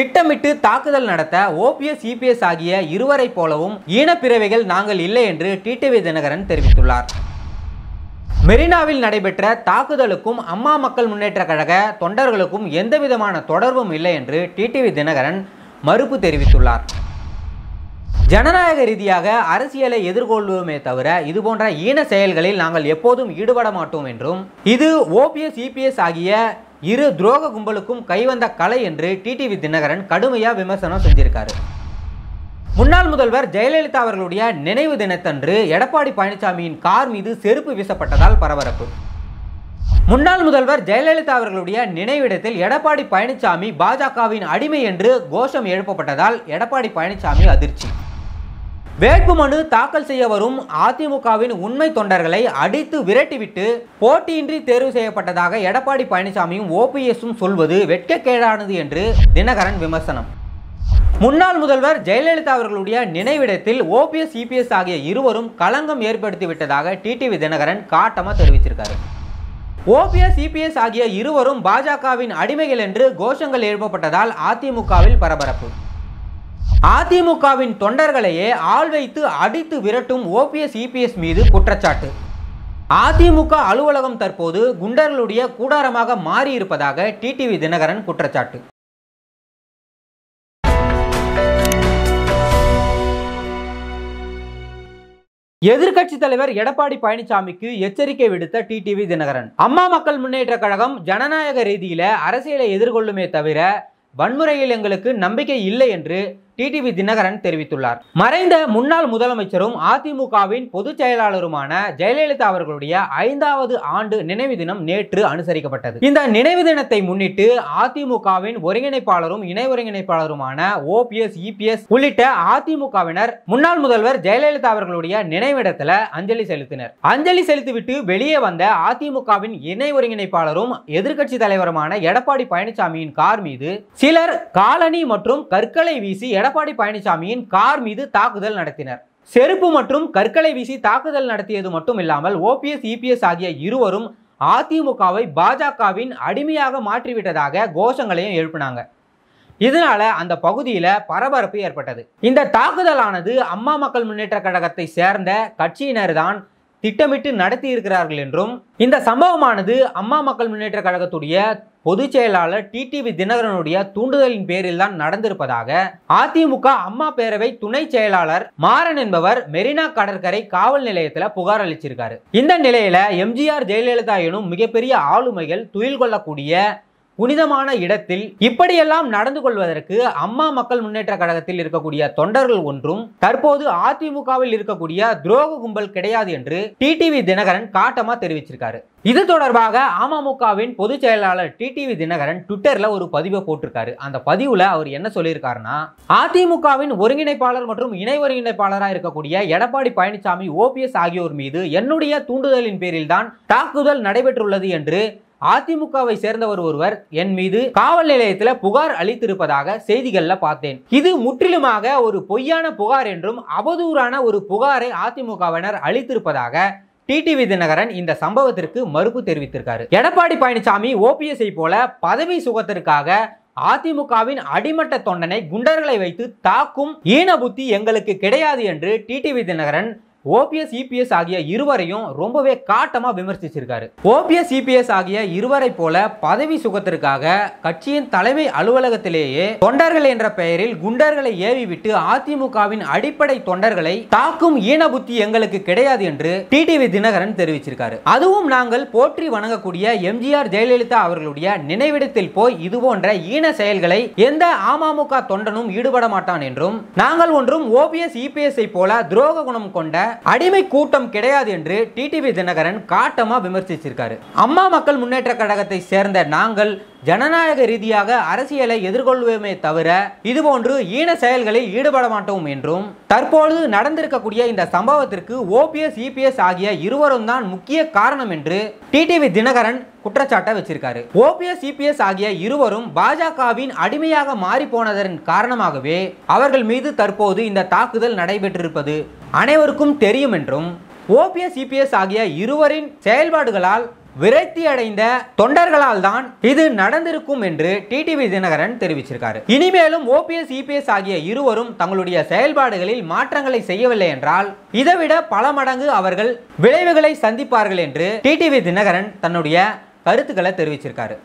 திட்டமிட்டு தாக்குதல் நடத்த ஓபிஎஸ் இபிஎஸ் ஆகிய இருவரை போலவும் ஈனப்பிறவைகள் நாங்கள் இல்லை என்று டிடிவி தினகரன் தெரிவித்துள்ளார். மெரினாவில் நடைபெற்ற தாக்குதலுக்கும் அம்மா மக்கள் முன்னேற்ற கழக தொண்டர்களுக்கும் எந்தவிதமான தொடர்பும் இல்லை என்று டிடிவி தினகரன் மறுப்பு தெரிவித்துள்ளார். ஜனநாயக ரீதியாக அரசியலை எதிர்கொள்வோமே தவிர இதுபோன்ற ஈன செயல்களில் நாங்கள் எப்போதும் ஈடுபட மாட்டோம் என்றும் இது ஓபிஎஸ் இபிஎஸ் ஆகிய இரு துரோக கும்பலுக்கும் கைவந்த கலை என்று டிடிவி தினகரன் கடுமையாக விமர்சனம் செஞ்சிருக்காரு. முன்னாள் முதல்வர் ஜெயலலிதா அவர்களுடைய நினைவு தினத்தன்று எடப்பாடி பழனிசாமியின் கார் மீது செருப்பு வீசப்பட்டதால் பரபரப்பு. முன்னாள் முதல்வர் ஜெயலலிதா அவர்களுடைய நினைவிடத்தில் எடப்பாடி பழனிசாமி பாஜகவின் அடிமை என்று கோஷம் எழுப்பப்பட்டதால் எடப்பாடி பழனிசாமி அதிர்ச்சி. வேட்புமனு தாக்கல் செய்ய வரும் அதிமுகவின் உண்மை தொண்டர்களை அடித்து விரட்டிவிட்டு போட்டியின்றி தேர்வு செய்யப்பட்டதாக எடப்பாடி பழனிசாமியும் ஓபிஎஸும் சொல்வது வெட்கக்கேடானது என்று தினகரன் விமர்சனம். முன்னாள் முதல்வர் ஜெயலலிதா அவர்களுடைய நினைவிடத்தில் ஓபிஎஸ் இபிஎஸ் ஆகிய இருவரும் களங்கம் ஏற்படுத்தி விட்டதாக டிடிவி தினகரன் காட்டமா தெரிவிச்சிருக்காரு. ஓபிஎஸ் இபிஎஸ் ஆகிய இருவரும் பாஜகவின் அடிமைகள் என்று கோஷங்கள் எழுப்பப்பட்டதால் அதிமுகவில் பரபரப்பு. அதிமுகவின் தொண்டர்களையே ஆள் வைத்து அடித்து விரட்டும் ஓபிஎஸ் இபிஎஸ் மீது குற்றச்சாட்டு. அதிமுக அலுவலகம் தற்போது குண்டர்களுடைய கூடாரமாக மாறியிருப்பதாக டிடிவி தினகரன் குற்றச்சாட்டு. எதிர்க்கட்சி தலைவர் எடப்பாடி பழனிசாமிக்கு எச்சரிக்கை விடுத்த டிடிவி தினகரன். அம்மா மக்கள் முன்னேற்ற கழகம் ஜனநாயக ரீதியில அரசியலை எதிர்கொள்ளுமே தவிர வன்முறையில் எங்களுக்கு நம்பிக்கை இல்லை என்று டிடிவி தினகரன் தெரிவித்துள்ளார். மறைந்த முன்னாள் முதலமைச்சரும் அதிமுகவின் பொதுச் செயலாளருமான ஜெயலலிதா அவர்களுடைய ஐந்தாவது ஆண்டு நினைவு தினம் நேற்று அனுசரிக்கப்பட்டது. இந்த நினைவு தினத்தை முன்னிட்டு அதிமுகவின் ஒருங்கிணைப்பாளரும் இணை ஒருங்கிணைப்பாளருமான ஓபிஎஸ் இபிஎஸ் உள்ளிட்ட அதிமுகவினர் முன்னாள் முதல்வர் ஜெயலலிதா அவர்களுடைய நினைவிடத்தில் அஞ்சலி செலுத்தினர். அஞ்சலி செலுத்திவிட்டு வெளியே வந்த அதிமுகவின் இணை ஒருங்கிணைப்பாளரும் எதிர்கட்சி தலைவருமான எடப்பாடி பழனிசாமியின் கார் மீது சிலர் காலனி மற்றும் கற்களை வீசி எடப்பாடி எடப்பாடி பழனிசாமியின் கார் மீது தாக்குதல் நடத்தினர். செருப்பு மற்றும் கற்களை வீசி தாக்குதல் நடத்தியது மட்டும் இல்லாமல் ஓபிஎஸ் இபிஎஸ் ஆகிய இருவரும் அதிமுகவை பாஜகவின் அடிமையாக மாற்றிவிட்டதாக கோஷங்களையும் எழுப்பினாங்க. இதனால அந்த பகுதியில பரபரப்பு ஏற்பட்டது. இந்த தாக்குதலானது அம்மா மக்கள் முன்னேற்ற கழகத்தை சேர்ந்த கட்சியினர் தான் திட்டமிட்டு நடத்தி இருக்கிறார்கள் என்றும் இந்த சம்பவமானது அம்மா மக்கள் முன்னேற்ற கழகத்துடைய பொதுச் செயலாளர் டிடிவி தினகரனுடைய தூண்டுதலின் பேரில் தான் நடந்திருப்பதாக அதிமுக அம்மா பேரவை துணை செயலாளர் மாறன் என்பவர் மெரினா கடற்கரை காவல் நிலையத்தில் புகார் அளிச்சிருக்காரு. இந்த நிலையில எம்ஜிஆர் ஜெயலலிதா எனும் மிகப்பெரிய ஆளுமைகள் துயில் கொள்ளக்கூடிய புனிதமான இடத்தில் இப்படியெல்லாம் நடந்து கொள்வதற்கு அம்மா மக்கள் முன்னேற்ற கழகத்தில் இருக்கக்கூடிய தொண்டர்கள் ஒன்றும் தற்போது அதிமுகவில் இருக்கக்கூடிய துரோக கும்பல் கிடையாது என்று டிடிவி தினகரன் காட்டமா தெரிவிச்சிருக்காரு. இது தொடர்பாக அமமுகவின் பொதுச் செயலாளர் டிடிவி தினகரன் ட்விட்டர்ல ஒரு பதிவை போட்டிருக்காரு. அந்த பதிவுல அவர் என்ன சொல்லியிருக்காருன்னா அதிமுகவின் ஒருங்கிணைப்பாளர் மற்றும் இணை ஒருங்கிணைப்பாளராக இருக்கக்கூடிய எடப்பாடி பழனிசாமி ஓபிஎஸ் ஆகியோர் மீது என்னுடைய தூண்டுதலின் பேரில் தான் தாக்குதல் நடைபெற்றுள்ளது என்று அதிமுகவை சேர்ந்தவர் ஒருவர் என் மீது காவல் நிலையத்தில் புகார் அளித்திருப்பதாக செய்திகள்ல பார்த்தேன். இது முற்றிலுமாக ஒரு பொய்யான புகார் என்றும் அவதூறான ஒரு புகாரை அதிமுகவினர் அளித்திருப்பதாக டிடிவி தினகரன் இந்த சம்பவத்திற்கு மறுப்பு தெரிவித்திருக்காரு. எடப்பாடி பழனிசாமி ஓபிஎஸ்ஐ போல பதவி சுகத்திற்காக அதிமுகவின் அடிமட்ட தொண்டனை குண்டர்களை வைத்து தாக்கும் ஈன புத்தி எங்களுக்கு கிடையாது என்று டிடிவி தினகரன் ஓபிஎஸ் இபிஎஸ் ஆகிய இருவரையும் ரொம்பவே காட்டமாக விமர்சிச்சிருக்காரு. ஓபிஎஸ் இபிஎஸ் ஆகிய இருவரை போல பதவி சுகத்திற்காக கட்சியின் தலைமை அலுவலகத்திலேயே தொண்டர்கள் என்ற பெயரில் குண்டர்களை ஏவி விட்டு அதிமுகவின் அடிப்படை தொண்டர்களை தாக்கும் ஈன புத்தி எங்களுக்கு கிடையாது என்று டிடிவி தினகரன் தெரிவிச்சிருக்காரு. அதுவும் நாங்கள் போற்றி வணங்கக்கூடிய எம்ஜிஆர் ஜெயலலிதா அவர்களுடைய நினைவிடத்தில் போய் இது போன்ற ஈன செயல்களை எந்த அமமுக தொண்டனும் ஈடுபட மாட்டான் என்றும் நாங்கள் ஒன்றும் ஓபிஎஸ் இபிஎஸ் போல துரோக குணம் கொண்ட அடிமை கூட்டம் கிடையாது என்று டிடிவி தினகரன் காட்டமா விமர்சிச்சிருக்காரு. அம்மா மக்கள் முன்னேற்ற கழகத்தை சேர்ந்த நாங்கள் ஜனநாயக ரீதியாக அரசியலை எதிர்கொள்வோமே தவிர இதுபோன்று ஈன செயல்களில் ஈடுபட மாட்டோம் என்றும் தற்பொழுது நடந்திருக்கக்கூடிய இந்த சம்பவத்திற்கு ஓபிஎஸ் இபிஎஸ் ஆகிய இருவரும் தான் முக்கிய காரணம் என்று டிடிவி தினகரன் குற்றச்சாட்டை வச்சிருக்காரு. ஓபிஎஸ் இபிஎஸ் ஆகிய இருவரும் பாஜகவின் அடிமையாக மாறி போனதன் காரணமாகவே அவர்கள் மீது தற்போது இந்த தாக்குதல் நடைபெற்றிருப்பது அனைவருக்கும் தெரியும் என்றும் ஓபிஎஸ் இபிஎஸ் ஆகிய இருவரின் செயல்பாடுகளால் விரக்தி அடைந்த தொண்டர்களால் தான் இது நடந்திருக்கும் என்று டிடிவி தினகரன் தெரிவிச்சிருக்காரு. இனிமேலும் ஓபிஎஸ் இபிஎஸ் ஆகிய இருவரும் தங்களுடைய செயல்பாடுகளில் மாற்றங்களை செய்யவில்லை என்றால் இதைவிட பல மடங்கு அவர்கள் விளைவுகளை சந்திப்பார்கள் என்று டிடிவி தினகரன் தன்னுடைய கருத்துக்களை தெரிவிச்சிருக்காரு.